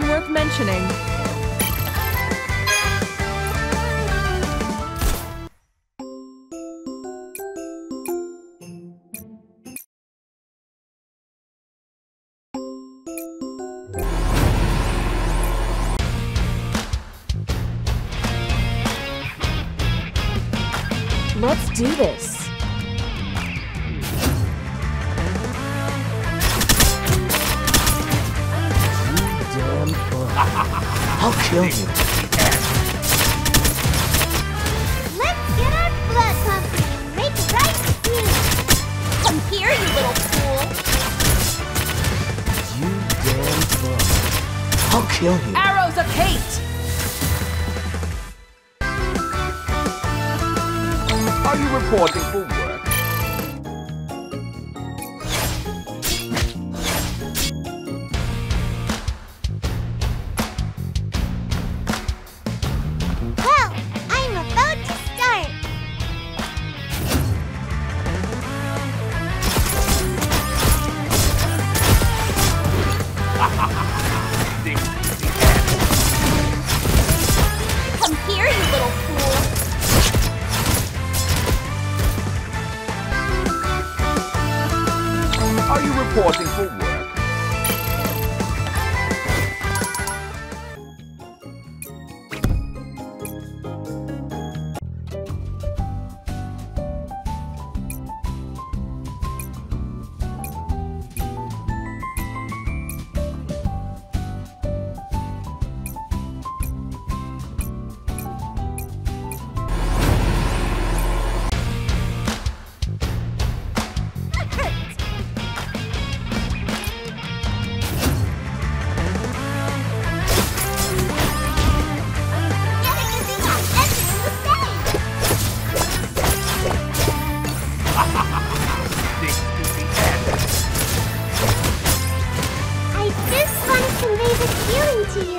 even worth mentioning. Let's do this. I'll kill you. Let's get our blood pumping and make right speed. Come here, you little fool. You damn bug. I'll kill you. Arrows of hate! Are you reporting for reporting for work? The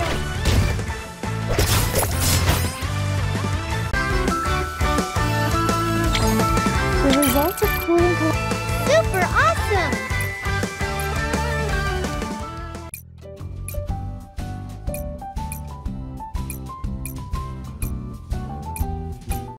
results of cooling... Super awesome!